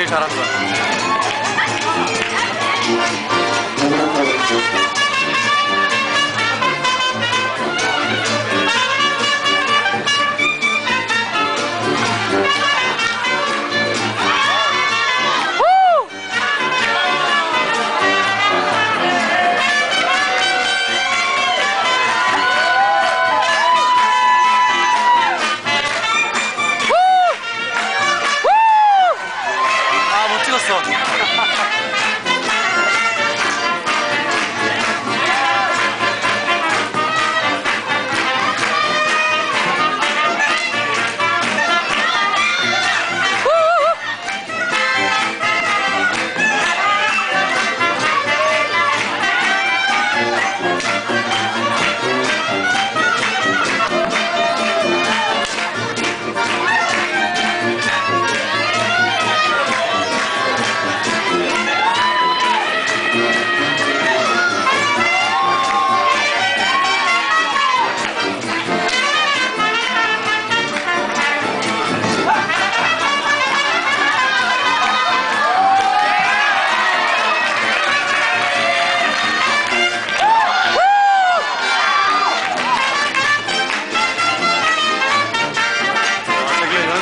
제일 잘한 거야.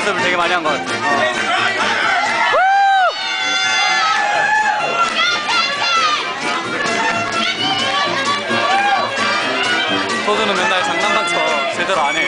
연습을 되게 많이 한 것 같아. 소두는 맨날 장난감 쳐 제대로 안 해. 어.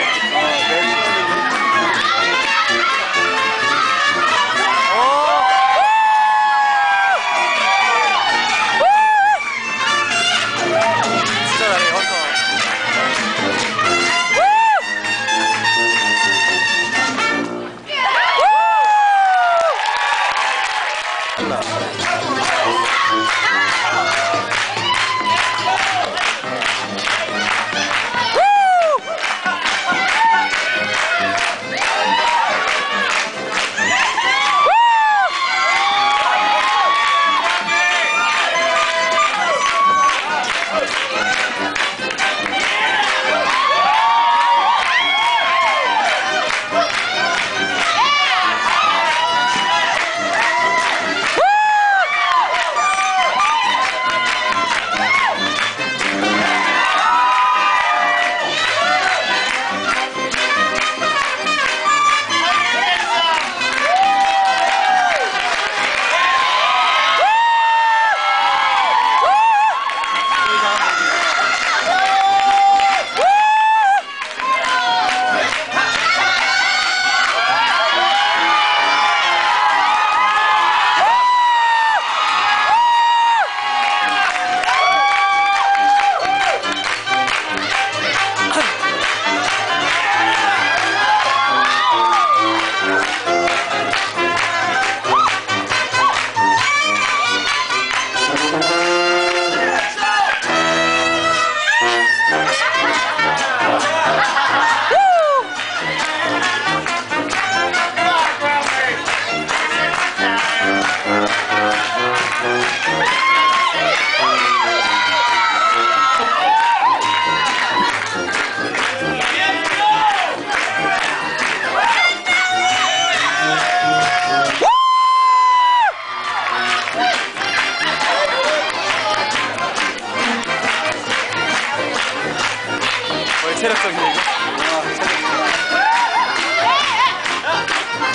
체력적이네 이거. 아, 체력.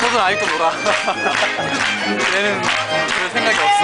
소준 아직도 놀아. 얘는 그럴 생각이 없어.